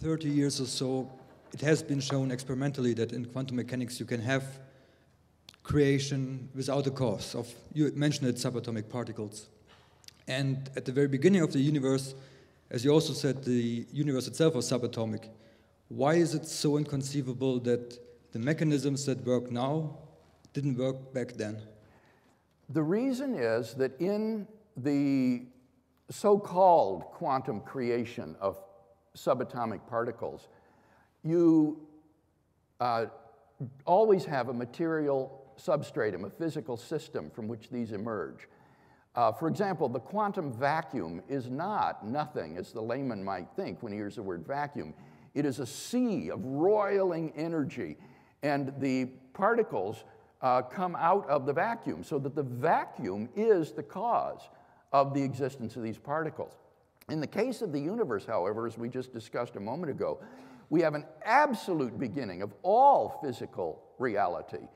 30 years or so, it has been shown experimentally that in quantum mechanics you can have creation without a cause of, you mentioned it, subatomic particles. And at the very beginning of the universe, as you also said, the universe itself was subatomic. Why is it so inconceivable that the mechanisms that work now didn't work back then? The reason is that in the so called quantum creation of subatomic particles, you uh, always have a material substratum, a physical system from which these emerge. Uh, for example, the quantum vacuum is not nothing, as the layman might think when he hears the word vacuum. It is a sea of roiling energy, and the particles uh, come out of the vacuum, so that the vacuum is the cause of the existence of these particles. In the case of the universe, however, as we just discussed a moment ago, we have an absolute beginning of all physical reality,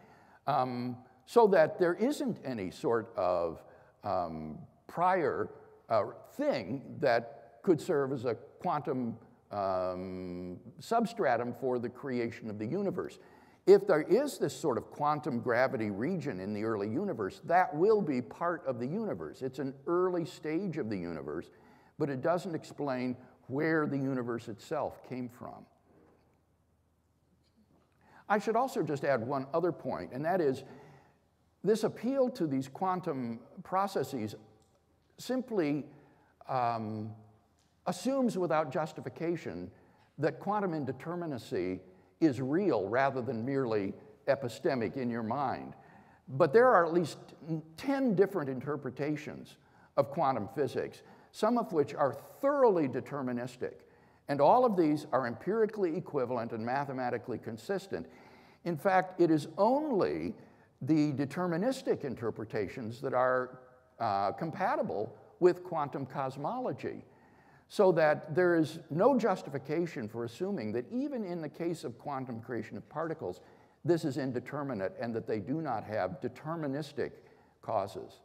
um, so that there isn't any sort of um, prior uh, thing that could serve as a quantum um, substratum for the creation of the universe. If there is this sort of quantum gravity region in the early universe, that will be part of the universe. It's an early stage of the universe, but it doesn't explain where the universe itself came from. I should also just add one other point, and that is this appeal to these quantum processes simply um, assumes without justification that quantum indeterminacy is real rather than merely epistemic in your mind. But there are at least 10 different interpretations of quantum physics, some of which are thoroughly deterministic. And all of these are empirically equivalent and mathematically consistent. In fact, it is only the deterministic interpretations that are uh, compatible with quantum cosmology so that there is no justification for assuming that even in the case of quantum creation of particles, this is indeterminate and that they do not have deterministic causes.